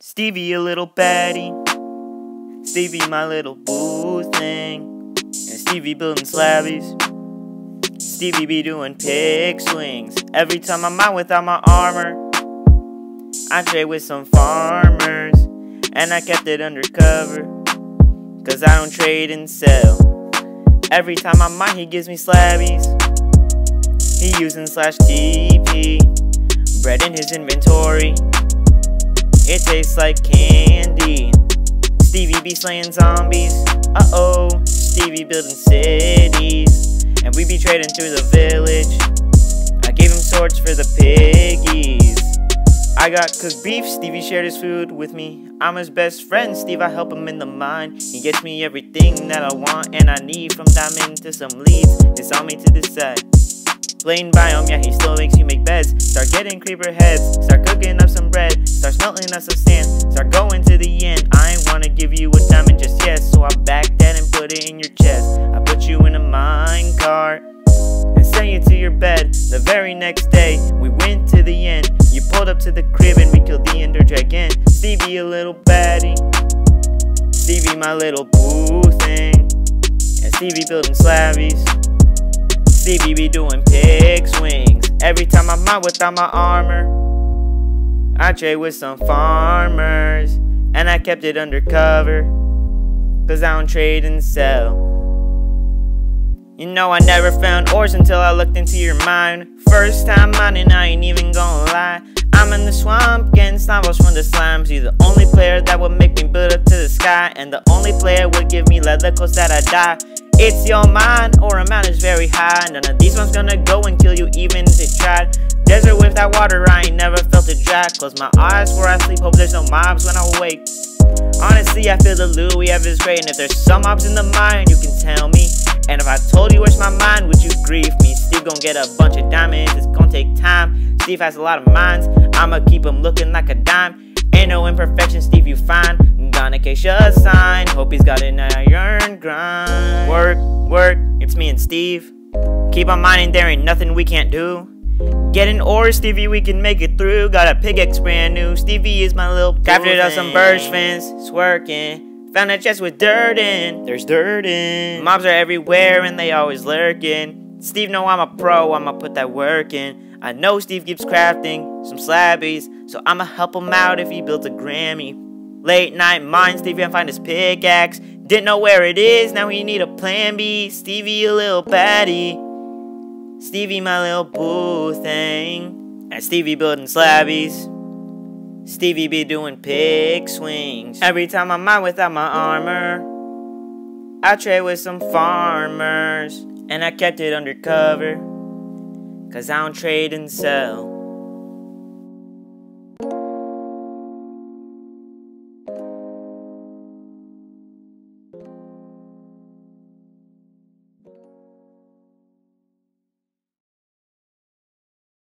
Stevie, a little baddie. Stevie, my little boo thing. And Stevie building slabbies. Stevie be doing pick swings. Every time I'm out without my armor, I trade with some farmers. And I kept it undercover. Cause I don't trade and sell. Every time I'm out, he gives me slabbies. He using slash TP. Bread in his inventory. It tastes like candy. Stevie be slaying zombies. Uh oh. Stevie building cities. And we be trading through the village. I gave him swords for the piggies. I got cooked beef, Stevie shared his food with me. I'm his best friend, Steve, I help him in the mine. He gets me everything that I want and I need, from diamond to some leaves. It's on me to decide. Plain biome, yeah, he still makes you make beds. Start getting creeper heads, start cooking up some bread, start smelting up some sand, start going to the end. I ain't wanna give you a diamond just yet, so I back that and put it in your chest. I put you in a mine cart and send you to your bed. The very next day, we went to the end. You pulled up to the crib and we killed the Ender Dragon. Stevie, a little baddie. Stevie, my little boo thing. And Stevie building slabbies. Stevie be doing pick swings. Every time I'm out without my armor, I trade with some farmers. And I kept it undercover. Cause I don't trade and sell. You know I never found ores until I looked into your mind. First time mining, I ain't even gonna lie. I'm in the swamp getting snowballs from the slimes. You're the only player that would make me build up to the sky. And the only player would give me leather close that I die. It's your mind or amount is very high. None of these ones gonna go and kill you even if it tried. Desert with that water, I ain't never felt it dry. Close my eyes where I sleep, hope there's no mobs when I wake. Honestly, I feel the loot we have is great. And if there's some mobs in the mine, you can tell me. And if I told you where's my mind, would you grieve me? Steve gon' get a bunch of diamonds, it's gon' take time. Steve has a lot of minds, I'ma keep him looking like a dime. Ain't no imperfection, Steve, you fine. Gonna case a sign. Hope he's got an iron grind. Work, work, it's me and Steve. Keep on mining, there ain't nothing we can't do. Getting ore, Stevie, we can make it through. Got a pickaxe brand new. Stevie is my little. Crafted us some birch fence, it's working. Found a chest with dirt in. There's dirt in. Mobs are everywhere and they always lurking. Steve know I'm a pro, I'ma put that work in. I know Steve keeps crafting some slabbies, so I'ma help him out if he builds a Grammy. Late night mine, Stevie can find his pickaxe. Didn't know where it is, now we need a plan B. Stevie, a little baddie. Stevie, my little boo thing. And Stevie building slabbies. Stevie be doing pick swings. Every time I'm out without my armor, I trade with some farmers. And I kept it undercover. Cause I don't trade and sell.